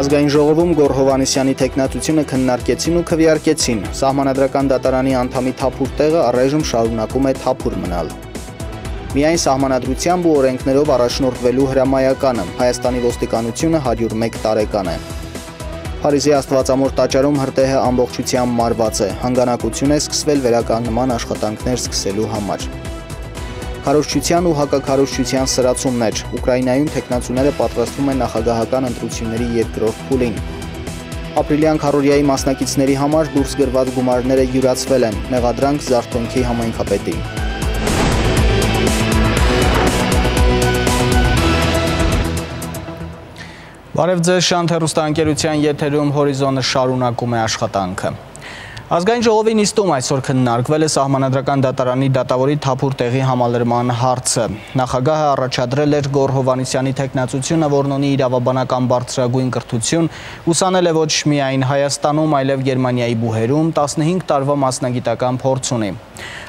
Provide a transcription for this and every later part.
Ազգային ժողովում Գոր Հովանեսյանի տեխնատությունը քննարկեցին ու քվեարկեցին։ Սահմանադրական դատարանի անդամի թափուր տեղը առայժմ շարունակում է թափուր մնալ։ Միայն սահմանադրությամբ ու օրենքներով առաջնորդվելու հրամայականը Հայաստանի ոստիկանությունը 101 տարեկան է։ Փարիզի Աստվածամոր տաճարում հրտեհը ամբողջությամբ մարված է։ Հանգանակություն է սկսվել վերականգնման աշխատանքներ սկսելու համար։ Քարոշչության ու հակաքարոշչության սրացումներ։ Ուկրաինայում տեխնացուները պատրաստվում են նախագահական ընտրությունների երկրորդ փուլին։ Ապրիլյան քարորիայի մասնակիցների համար դուրս գրված գումարները յուրացվել են։ Մեղադրանք Զարթոնքի համայնքապետի։ Բարև ձեզ Շանթ հեռուստաընկերության եթերում հորիզոնը շարունակում է աշխատանքը։ Ազգային ժողովի նիստում այսօր քննարկվել է սահմանադրական դատարանի դատավորի թափուր տեղի համալրման հարցը։ Նախագահը առաջադրել էր Գոր Հովանիսյանի տեխնացությունը, որն ունի իրավաբանական բարձրագույն կրթություն, ուսանել է ոչ միայն Հայաստանում, այլև Գերմանիայի բուհերում 15 տարվա մասնագիտական փորձ ունի։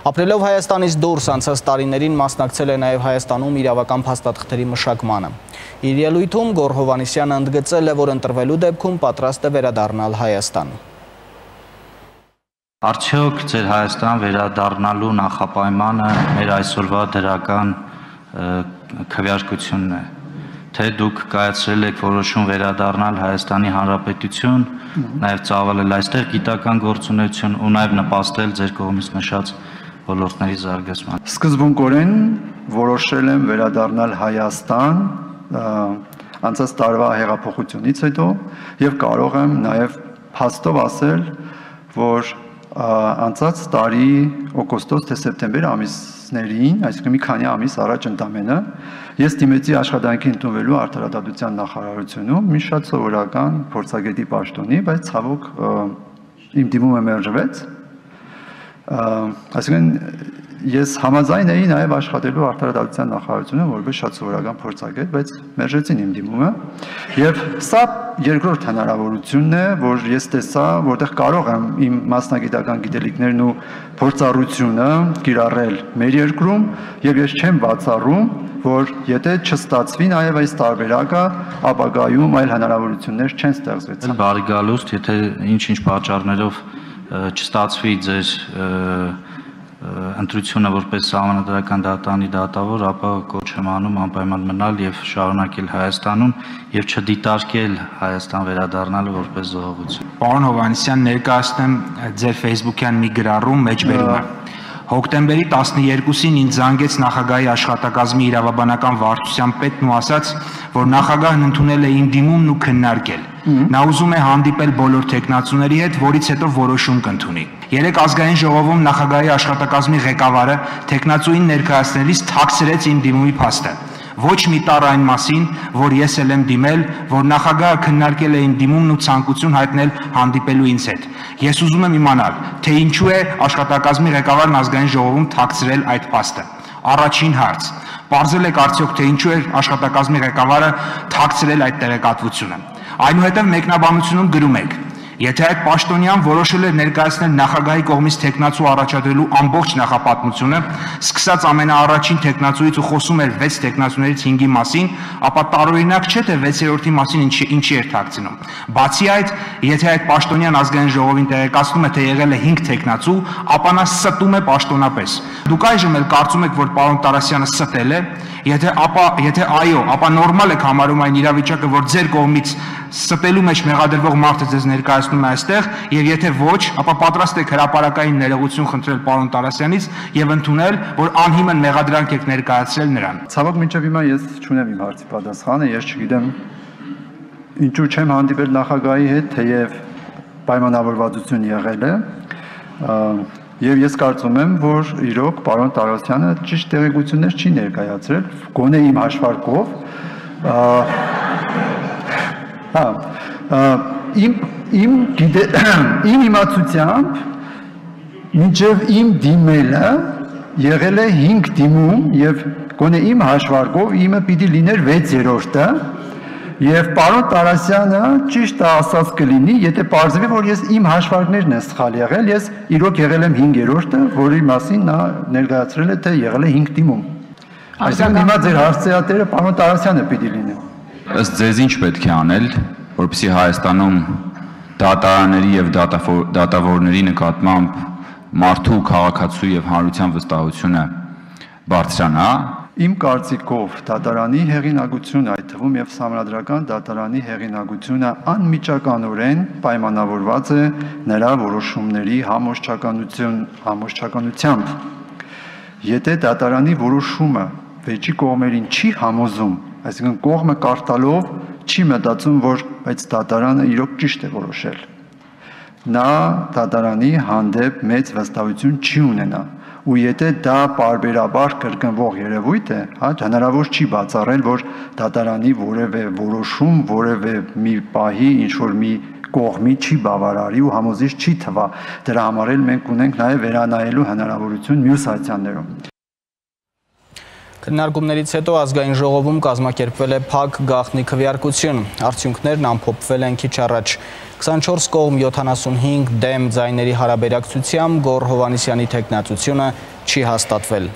Ապրելով Հայաստանից դուրս անցած տարիներին մասնակցել է նաև Հայաստանում իրավական փաստաթղթերի մշակմանը։ Իր ելույթում Գոր Հովանիսյանը ընդգծել է, որ ընտրվելու դեպքում պատրաստ է վերադառնալ Հայաստան։ Արդյոք ձեր Հայաստան վերադառնալու նախապայմանը մեր այսօրվա դրական քվեարկությունն է, թե դուք կայացրել եք որոշում վերադառնալ Հայաստանի Հանրապետություն, նաև ծավալել այստեղ գիտական գործունեություն ու նաև նպաստել ձեր կողմից նշած ոլորտների զարգացման։ Սկզբունքորեն որոշել եմ վերադառնալ Հայաստան անցած տարվա հեղափոխությունից հետո եւ կարող եմ նաև փաստով ասել, որ անցած տարի օգոստոս թե սեպտեմբեր ամիսներին, այսինքն մի քանի ամիս առաջ ընդամենը, ես դիմեցի աշխատանքի ընդունվելու արտարադատության նախարարությունում մի շատ սովորական փորձագետի պաշտոնի, բայց ցավոք իմ դիմումը մերժվեց։ Այսինքն ես համաձայն էի նաև աշխատելու արտարադատության նախարարությունը որպես շատ սովորական փորձագետ, բայց մերժեցին իմ դիմումը։ Եվ սա երկրորդ հնարավորությունն է, որ ես տեսա, որտեղ կարող եմ իմ մասնագիտական գիտելիքներն ու փորձառությունը կիրառել մեր երկրում, եւ ես չեմ բացառում, որ եթե չստացվի նաև այս տարբերակը, ապագայում այլ հնարավորություններ չեն ստեղծվեցան։ Բարի գալուստ, եթե ինչ-ինչ պատճառներով չստացվի ձեր ընտրությունը որպես համանդրական դատանի դատավոր, ապա կոչ եմ անում անպայման մնալ եւ շարունակել Հայաստանում եւ չդիտարկել Հայաստան վերադառնալը որպես զոհողություն։ Պարոն Հովանեսյան, ներկայացնեմ ձեր Facebook-յան մի գրառում մեջբերումը։ Հոկտեմբերի 12-ին ինձ զանգեց նախագահի աշխատակազմի իրավաբանական վարչության պետն ու ասաց, որ նախագահն ընդունել է իմ դիմումն ու քննարկել։ Նա ուզում է հանդիպել բոլոր տեխնացուների հետ, որից հետո որոշում կընդունի։ Երեք ազգային ժողովում նախագահի աշխատակազմի ղեկավարը տեխնացուին ներկայացնելիս թաքցրեց իմ դիմումի փաստը ոչ մի տար այն մասին, որ ես էլ եմ դիմել, որ նախագահը քննարկել է իմ դիմումն ու ցանկություն հայտնել հանդիպելու ինձ հետ։ Ես ուզում եմ իմանալ, թե ինչու է աշխատակազմի ղեկավարն ազգային ժողովում թաքցրել այդ փաստը։ Առաջին հարց. Պարզել եք արդյոք թե ինչու է աշխատակազմի ղեկավարը թաքցրել այդ տեղեկատվությունը։ Այնուհետև մեկնաբանությունում գրում եք. Եթե այդ պաշտոնյան որոշել է ներկայացնել նախագահի կողմից տեխնացու առաջադրելու ամբողջ նախապատմությունը, սկսած ամենաառաջին տեխնացուից ու խոսում էր 6 տեխնացուներից 5-ի մասին, ապա տարօրինակ չէ թե 6-րդի մասին ինչի ինչի էր թաքցնում։ Բացի այդ, եթե այդ պաշտոնյան ազգային ժողովին տեղեկացնում է, թե եղել է 5 տեխնացու, ապա նա ստում է պաշտոնապես։ Դուք այժմ էլ կարծում եք, որ պարոն Տարասյանը ստել է, եթե ապա եթե այո, ապա նորմալ եք համարում այն իրավիճակը, որ ձեր կողմից ստելու մեջ մեղադրվող մարդը ձեզ ներկայացնում է այստեղ, եւ եթե ոչ, ապա պատրաստ եք հրաապարակային ներողություն խնդրել պարոն Տարասյանից եւ ընդունել, որ անհիմն մեղադրանք եք ներկայացրել նրան։ Ցավոք մինչեւ հիմա ես չունեմ իմ հարցի պատասխանը, ես չգիտեմ ինչու չեմ հանդիպել նախագահի հետ, թեև պայմանավորվածություն եղել է Եվ ես կարծում եմ, որ իրոք պարոն Տարասյանը ճիշտ տեղեկություններ չի ներկայացրել, գոնե իմ հաշվարկով, հա, իմ իմ գիտե իմ իմացությամբ մինչև իմ դիմելը եղել է 5 դիմում եւ գոնե իմ հաշվարկով իմը պիտի լիներ 6-րդը Եվ պարոն Տարասյանը ճիշտ ասած կլինի, եթե parzvi, որ ես իմ հաշվարկներն են սխալ եղել, ես իրոք եղել եմ 5-րդը, որի մասին նա ներկայացրել է, թե եղել է 5 դիմում։ Այսինքն հիմա ձեր հարցեատերը պարոն Տարասյանը պիտի լինի։ Ըստ ձեզ ինչ պետք է անել, որպեսզի Հայաստանում դատարանների եւ դատավորների նկատմամբ մարդու քաղաքացու եւ հանրության վստահությունը բարձրանա Իմ կարծիքով դատարանի հեղինակությունը, այդ թվում եւ համանդրական դատարանի հեղինակությունը անմիջականորեն պայմանավորված է նրա որոշումների համոշխականություն համոշխականությամբ։ Եթե դատարանի որոշումը վեճի կողմերին չի համոզում, այսինքն կողմը կարտալով չի մտածում, որ բայց դատարանը իրոք ճիշտ է որոշել։ Նա դատարանի հանդեպ մեծ վստահություն չի ունենա ու եթե դա բարբերաբար կրկնվող երևույթ է, հա, հնարավոր չի բացառել, որ դատարանի որևէ որոշում, որևէ մի պահի ինչ որ մի կողմի չի բավարարի ու համոզիչ չի թվա։ Դրա համար էլ մենք ունենք նաև վերանայելու հնարավորություն մյուս հայցյաններում։ Քննարկումներից հետո ազգային ժողովում կազմակերպվել է փակ գաղտնի քվեարկություն։ Արդյունքներն ամփոփվել են քիչ առաջ։ 24 կողմ 75 դեմ ձայների հարաբերակցությամբ Գոր Հովանիսյանի տեխնացությունը չի հաստատվել։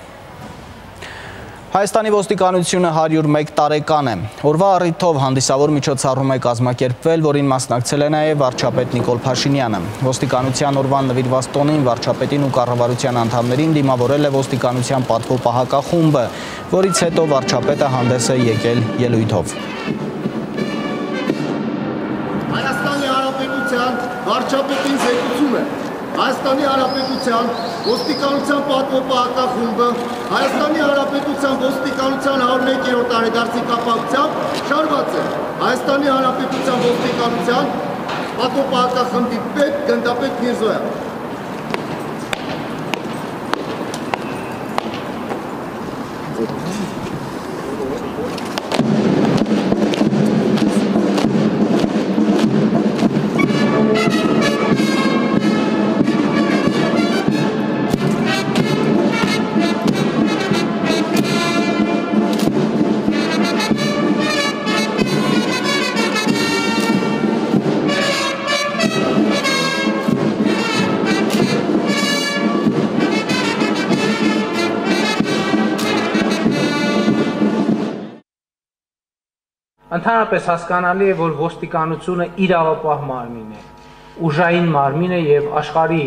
Հայաստանի ոստիկանությունը 101 տարեկան է։ Օրվա առիթով հանդիսավոր միջոցառում է կազմակերպվել, որին մասնակցել է նաև վարչապետ Նիկոլ Փաշինյանը։ Ոստիկանության օրվան նվիրված տոնին վարչապետին ու կառավարության անդամներին դիմավորել է ոստիկանության պատվո պահակախումբը, որից հետո վարչապետը հանդես է եկել ելույթով։ Հայաստանի Հանրապետության վարչապետին զեկուցում է Հայաստանի Հանրապետության ոստիկանության պատվոպահակախումբը Հայաստանի Հանրապետության ոստիկանության 101-րդ տարեդարձի կապակցությամբ շարված է Հայաստանի Հանրապետության ոստիկանության պատվոպահակախմբի պետ գնդապետ Միրզոյան Ընդհանրապես հասկանալի է, որ ոստիկանությունը իրավապահ մարմին է, ուժային մարմին է եւ աշխարհի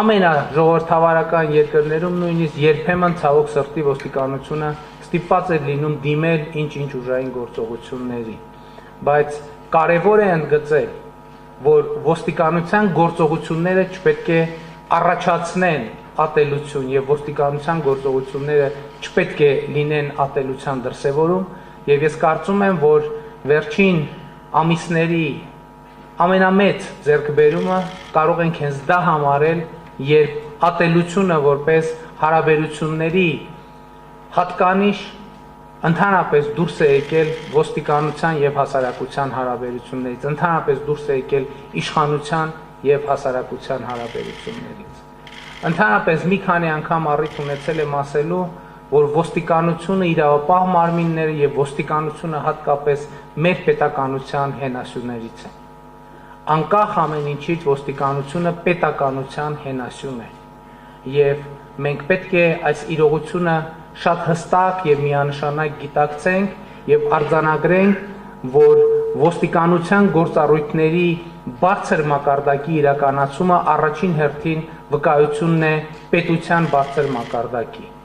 ամենաժողովրդավարական երկրներում նույնիսկ երբեմն ցավոք սրտի ոստիկանությունը ստիպված է լինում դիմել ինչ-ինչ ուժային գործողությունների։ Բայց կարևոր է ընդգծել, որ ոստիկանության գործողությունները չպետք է առաջացնեն ատելություն եւ ոստիկանության գործողությունները չպետք է լինեն ատելության դրսևորում, Եվ ես կարծում եմ, որ վերջին ամիսների ամենամեծ ձեռքբերումը կարող ենք հենց դա համարել, երբ ատելությունը որպես հարաբերությունների հատկանիշ ընդհանրապես դուրս է եկել ոստիկանության եւ հասարակության հարաբերություններից, ընդհանրապես դուրս է եկել իշխանության եւ հասարակության հարաբերություններից։ Ընդհանրապես մի քանի անգամ առիթ ունեցել եմ ասելու, որ ոստիկանությունը իրավապահ մարմինները եւ ոստիկանությունը հատկապես մեր պետականության հենասյուներից են։ Անկախ ամեն ինչից ոստիկանությունը պետականության հենասյուն է։ Եվ մենք պետք է այս իրողությունը շատ հստակ եւ միանշանակ գիտակցենք եւ արձանագրենք, որ ոստիկանության գործառույթների բարձր մակարդակի իրականացումը առաջին հերթին վկայությունն է պետության բարձր մակարդակի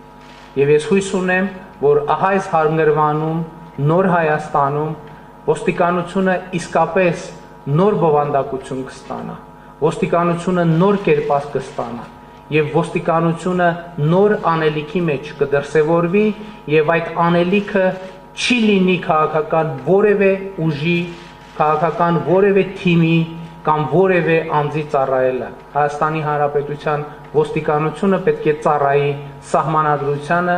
Եվ ես հույս ունեմ, որ ահա այս հարգրվանում նոր Հայաստանում ոստիկանությունը իսկապես նոր բովանդակություն կստանա։ Ոստիկանությունը նոր կերպաց կստանա եւ ոստիկանությունը նոր անելիքի մեջ կդրսևորվի եւ այդ անելիքը չի լինի քաղաքական որևէ ուժի, քաղաքական որևէ թիմի կամ որևէ անձի ծառայելը։ Հայաստանի Հանրապետության ոստիկանությունը պետք է ծառայի սահմանադրությանը,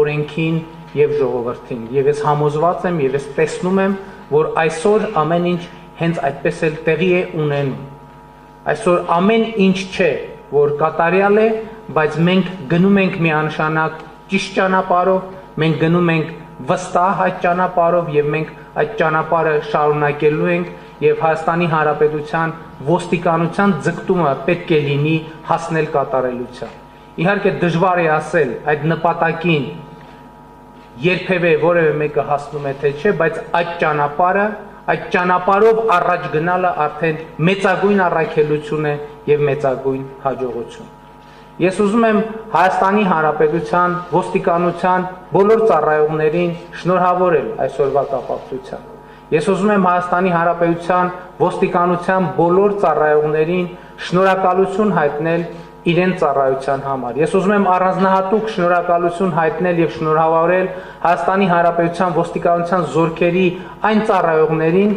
օրենքին եւ ժողովրդին։ Եվ ես համոզված եմ եւ ես տեսնում եմ, որ այսօր ամեն ինչ հենց այդպես էլ տեղի է ունենում։ Այսօր ամեն ինչ չէ, որ կատարյալ է, բայց մենք գնում ենք միանշանակ ճիշտ ճանապարհով, մենք գնում ենք վստահ այդ ճանապարհով եւ մենք այդ ճանապարհը շարունակելու ենք եւ Հայաստանի Հանրապետության ոստիկանության ձգտումը պետք է լինի հասնել կատարելության։ Իհարկե դժվար է ասել այդ նպատակին երբևէ որևէ մեկը հասնում է թե չէ, բայց այդ ճանապարհը այդ ճանապարհով առաջ գնալը արդեն մեծագույն առաքելություն է եւ մեծագույն հաջողություն։ Ես ուզում եմ Հայաստանի Հանրապետության ոստիկանության բոլոր ծառայողներին շնորհավորել այսօրվա կապակցությամբ։ Ես ուզում եմ Հայաստանի Հանրապետության ոստիկանության բոլոր ծառայողներին շնորհակալություն հայտնել իրեն ծառայության համար։ Ես ուզում եմ առանձնահատուկ շնորհակալություն հայտնել եւ շնորհավորել Հայաստանի Հանրապետության ոստիկանության զորքերի այն ծառայողներին,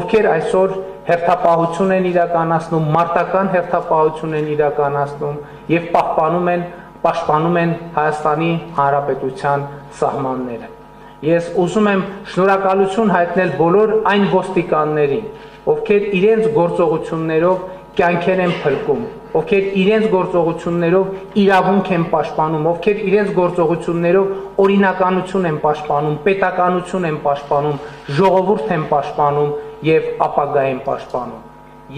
ովքեր այսօր հերթապահություն են իրականացնում, մարտական հերթապահություն են իրականացնում եւ պահպանում են պաշտպանում են Հայաստանի Հանրապետության սահմանները։ Ես ուզում եմ շնորհակալություն հայտնել բոլոր այն ոստիկաններին, ովքեր իրենց գործողություններով կյանքեր են փրկում, ովքեր իրենց գործողություններով իրավունք են պաշտպանում, ովքեր իրենց գործողություններով օրինականություն են պաշտպանում, պետականություն են պաշտպանում, ժողովուրդ են պաշտպանում եւ ապագա են պաշտպանում։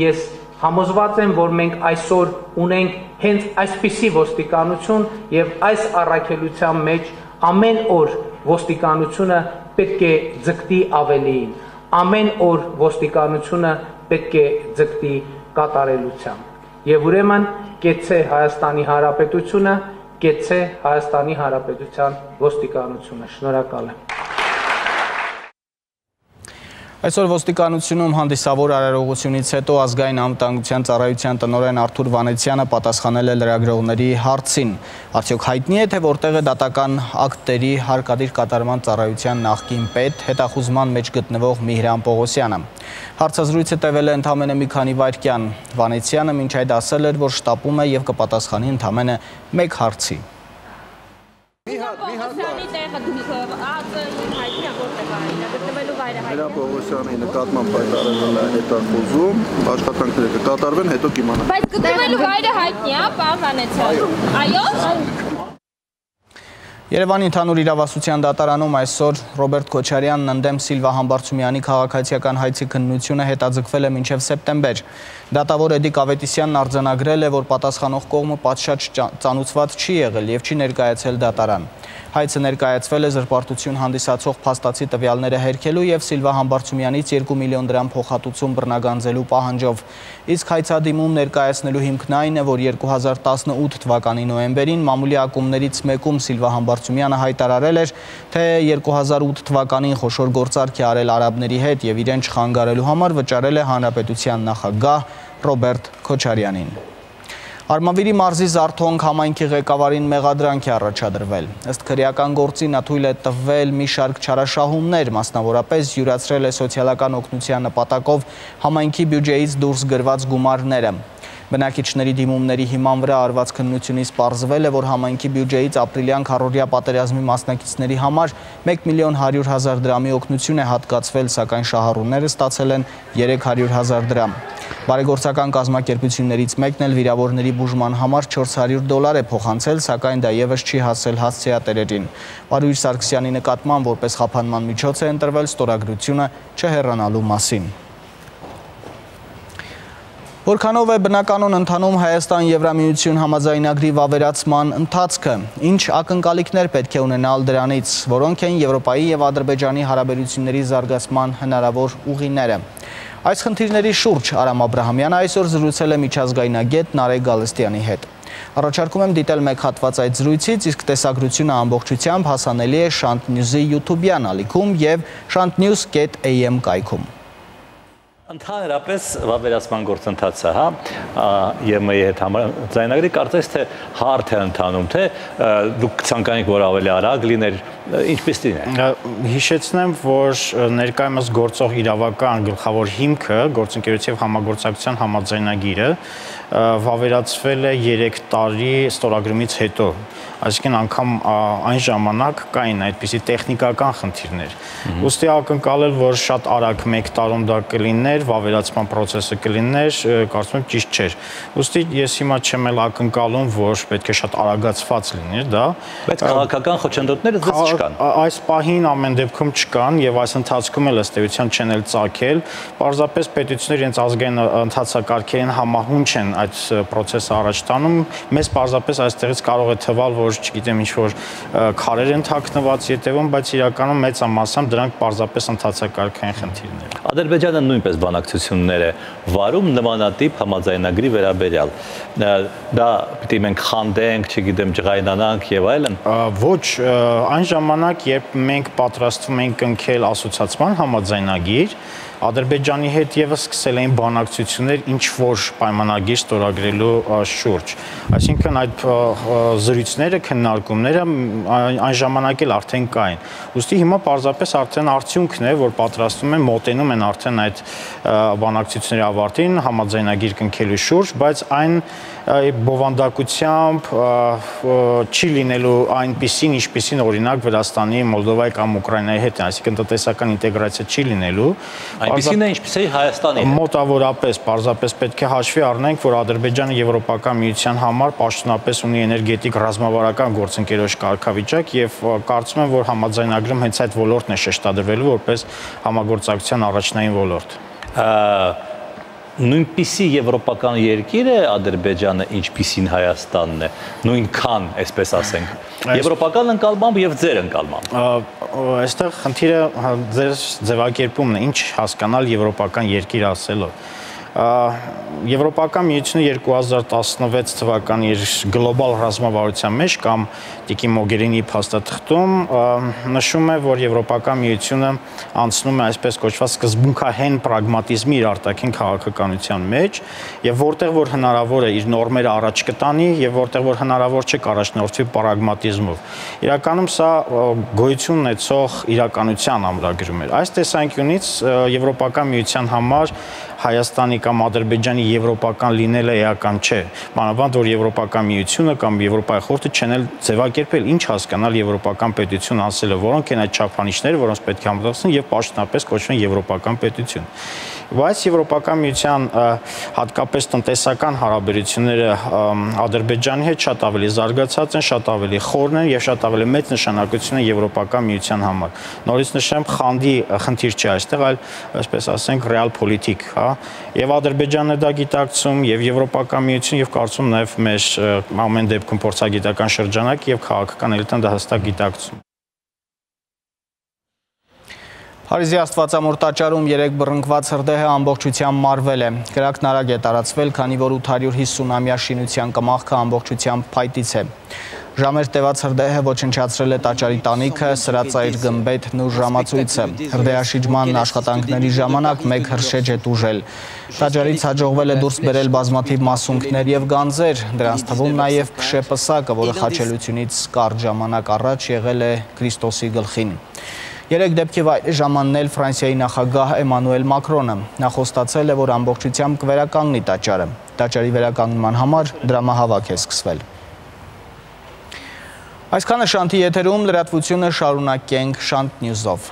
Ես համոզված եմ, որ մենք այսօր ունենք հենց այսպիսի ոստիկանություն եւ այս առաքելության մեջ ամեն օր ոստիկանությունը պետք է ձգտի ավելիին։ Ամեն օր ոստիկանությունը պետք է ձգտի կատարելությամբ։ Եվ ուրեմն կեցե Հայաստանի Հանրապետությունը, կեցե Հայաստանի Հանրապետության ոստիկանությունը։ Շնորհակալ եմ։ Այսօր ոստիկանությունում հանդիսավոր արարողությունից հետո ազգային անվտանգության ծառայության տնօրեն Արթուր Վանեցյանը պատասխանել է լրագրողների հարցին։ Արդյոք հայտնի է, թե որտեղ է դատական ակտերի հարկադիր կատարման ծառայության նախկին պետ, հետախուզման մեջ գտնվող Միհրան Պողոսյանը։ Հարցազրույցը տևել է ընդամենը մի քանի վայրկյան։ Վանեցյանը մինչ այդ ասել էր, որ շտապում է եւ կպատասխանի ընդամենը մեկ հարցի։ Մի հատ, մի հատ տեղը դուք ածը հայտնի է որտեղ է, Հերա Պողոսյանի նկատմամբ հայտարարվել է հետախուզում, աշխատանքները կկատարվեն, հետո կիմանա։ Բայց գտնվելու վայրը հայտնի է, պարոն Վանեցյան։ Այո։ Երևանի ընդհանուր իրավասության դատարանում այսօր Ռոբերտ Քոչարյանն ընդդեմ Սիլվա Համբարձումյանի քաղաքացիական հայցի քննությունը հետաձգվել է մինչև սեպտեմբեր։ Դատավոր Էդիկ Ավետիսյանն արձանագրել է, որ պատասխանող կողմը պատշաճ ծանուցված չի եղել եւ չի ներկայացել դատարան։ Հայցը ներկայացվել է զրպարտություն հանդիսացող փաստացի տվյալները հերքելու եւ Սիլվա Համբարձումյանից 2 միլիոն դրամ փոխհատուցում բռնագանձելու պահանջով։ Իսկ հայցադիմում ներկայացնելու հիմքն այն է, որ 2018 թվականի նոյեմբերին մամուլի ակումներից մեկում Սիլվա Համբարձումյանը հայտարարել էր, թե 2008 թվականին խոշոր գործարք է արել արաբների հետ եւ իրեն չխանգարելու համար վճարել է հանրապետության նախագահ Ռոբերտ Քոչարյանին։ Արմավիրի մարզի Զարթոնք համայնքի ղեկավարին մեղադրանք է առաջադրվել։ Ըստ քրեական գործի նա թույլ է տվել մի շարք չարաշահումներ, մասնավորապես յուրացրել է սոցիալական օգնության նպատակով համայնքի բյուջեից դուրս գրված գումարները։ Բնակիչների դիմումների հիման վրա արված քննությունից պարզվել է, որ համայնքի բյուջեից ապրիլյան քառորդյա պատերազմի մասնակիցների համար 1 միլիոն 100 հազար դրամի օգնություն է հատկացվել, սակայն շահառուները ստացել են 300 հազար դրամ։ Բարեգործական կազմակերպություններից մեկն էլ վիրավորների բուժման համար 400 դոլար է փոխանցել, սակայն դա եւս չի հասել հասցեատերերին։ Պարույր Սարգսյանի նկատմամբ որպես խափանման միջոց է ընտրվել ստորագրությունը չհեռանալու մասին։ Որքանով է բնականոն ընթանում Հայաստան Եվրամիություն համաձայնագրի վավերացման ընթացքը, ինչ ակնկալիքներ պետք է ունենալ դրանից, որոնք են Եվրոպայի եւ Ադրբեջանի հարաբերությունների զարգացման հնարավոր ուղիները։ Այս խնդիրների շուրջ Արամ Աբրահամյանը այսօր զրուցել է միջազգայնագետ Նարեկ Գալստյանի հետ։ Առաջարկում եմ դիտել մեկ հատված այդ զրույցից, իսկ տեսագրությունը ամբողջությամբ հասանելի է Շանտ News-ի YouTube-յան ալիքում եւ shantnews.am կայքում։ Ընդհանրապես վավերացման գործընթացը, հա, ԵՄ-ի հետ համաձայնագրի կարծես թե հարթ է ընթանում, թե դուք ցանկանեք որ ավելի արագ լիներ, ինչպես լինի։ Հիշեցնեմ, որ ներկայումս գործող իրավական գլխավոր հիմքը գործընկերության համագործակցության համաձայնագիրը վավերացվել է 3 տարի ստորագրումից հետո այսինքն անգամ այն ժամանակ կային այդպիսի տեխնիկական խնդիրներ։ Ոստի ակնկալել, որ շատ արագ 1 տարում դա կլիներ, վավերացման process-ը կլիներ, կարծում եմ ճիշտ չէր։ Ոստի ես հիմա չեմ էլ ակնկալում, որ պետք է շատ արագացված լիներ դա։ Բայց քաղաքական խոչընդոտները դες չկան։ Այս պահին ամեն դեպքում չկան եւ այս ընթացքում էլ ըստ էության չեն էլ ցակել։ Պարզապես պետությունները իրենց ազգային ընթացակարգերին համահունչ են այդ process-ը առաջ տանում։ Մեզ պարզապես այստեղից կարող է թվալ, որ չգիտեմ ինչ որ քարեր են թաքնված յետևում, բայց իրականում մեծ ամասամբ դրանք պարզապես ընթացակարգային խնդիրներ։ Ադրբեջանը նույնպես բանակցություններ է վարում նմանատիպ համաձայնագրի վերաբերյալ։ Դա պիտի մենք խանդենք, չգիտեմ, ջղայնանանք եւ այլն։ Ոչ, այն ժամանակ, երբ մենք պատրաստվում ենք կնքել ասոցիացիան համաձայնագիր, Ադրբեջանի հետ եւս սկսել էին բանակցություններ ինչ որ պայմանագիր ստորագրելու շուրջ։ Այսինքն այդ զրույցները, քննարկումները այն ժամանակ էլ արդեն կային։ Ոստի հիմա պարզապես արդեն արդյունքն է, որ պատրաստում են, մոտենում են արդեն այդ բանակցությունների ավարտին համաձայնագիր կնքելու շուրջ, բայց այն բովանդակությամբ չի լինելու այնպիսին, ինչպիսին օրինակ Վրաստանի, Մոլդովայի կամ Ուկրաինայի հետ, այսինքն տնտեսական ինտեգրացիա չի լինելու։ Այնպիսին է, ինչպես է Հայաստանի Մոտավորապես, պարզապես պետք է հաշվի առնենք, որ Ադրբեջանը Եվրոպական միության համար պաշտոնապես ունի էներգետիկ ռազմավարական գործընկերոջ կարգավիճակ եւ կարծում եմ, որ համաձայնագրում հենց այդ ոլորտն է շեշտադրվելու որպես համագործակցության առաջնային ոլորտ նույնպիսի եվրոպական երկիր է Ադրբեջանը, ինչպիսին Հայաստանն է, նույնքան, այսպես ասենք, եվրոպական ընկալմամբ եւ ձեր ընկալմամբ։ Այստեղ խնդիրը ձեր ձևակերպումն է, ինչ հասկանալ եվրոպական երկիր ասելով Եվրոպական միությունը 2016 թվականի գլոբալ ռազմավարության մեջ կամ Տիկի Մոգերինի փաստաթղթում նշում է, որ Եվրոպական միությունը անցնում է այսպես կոչված սկզբունքահեն պրագմատիզմի իր արտաքին քաղաքականության մեջ եւ որտեղ որ հնարավոր է իր նորմերը առաջ կտանի եւ որտեղ որ հնարավոր չէ առաջնորդվի պրագմատիզմով։ Իրականում սա գոյություն ունեցող իրականության ամրագրում էր։ Այս տեսանկյունից Եվրոպական միության համար Հայաստանի կամ Ադրբեջանի եվրոպական լինելը էական չէ։ Մանավանդ որ Եվրոպական միությունը կամ Եվրոպայի խորհուրդը չեն էլ ձևակերպել ինչ հասկանալ եվրոպական պետություն ասելը, որոնք են այդ չափանիշները, որոնց պետք է համոզվեն եւ պաշտոնապես կոչվեն եվրոպական պետություն բայց Եվրոպական միության հատկապես տնտեսական հարաբերությունները Ադրբեջանի հետ շատ ավելի զարգացած են, շատ ավելի խորն են եւ շատ ավելի մեծ նշանակություն են Եվրոպական միության համար։ Նորից նշեմ, խանդի խնդիր չի այստեղ, այլ այսպես ասենք ռեալ պոլիտիկ, հա։ Եվ Ադրբեջանն է դա գիտակցում, եւ Եվրոպական միություն եւ կարծում նաեւ մեր ամեն դեպքում փորձագիտական շրջանակ եւ քաղաքական էլիտան դա հստակ գիտակցում։ Փարիզի Աստվածամոր տաճարում 3 բռնկված հրդեհը ամբողջությամբ մարվել է։ Կրակն արագ է տարածվել, քանի որ 850-ամյա շինության կմախքը ամբողջությամբ փայտից է։ Ժամեր տևած հրդեհը ոչնչացրել է տաճարի տանիքը, սրածայր գմբեթն ու ժամացույցը։ Հրդեհաշիջման աշխատանքների ժամանակ մեկ հրշեջ է տուժել։ Տաճարից հաջողվել է դուրս բերել բազմաթիվ մասունքներ եւ գանձեր, դրանց թվում նաեւ փշե պսակը, որը խաչելությունից կարճ ժամանակ առաջ եղել է Քրիստոսի գլխին։ Երեք դեպքի ժամաննել Ֆրանսիայի նախագահ Էմանուել Մակրոնը։ Նա խոստացել է, որ ամբողջությամբ կվերականգնի տաճարը։ Տաճարի վերականգնման համար դրամահավաք է սկսվել։ Այսքանը շանթի եթերում լրատվությունը շարունակենք շանտ նյուզով։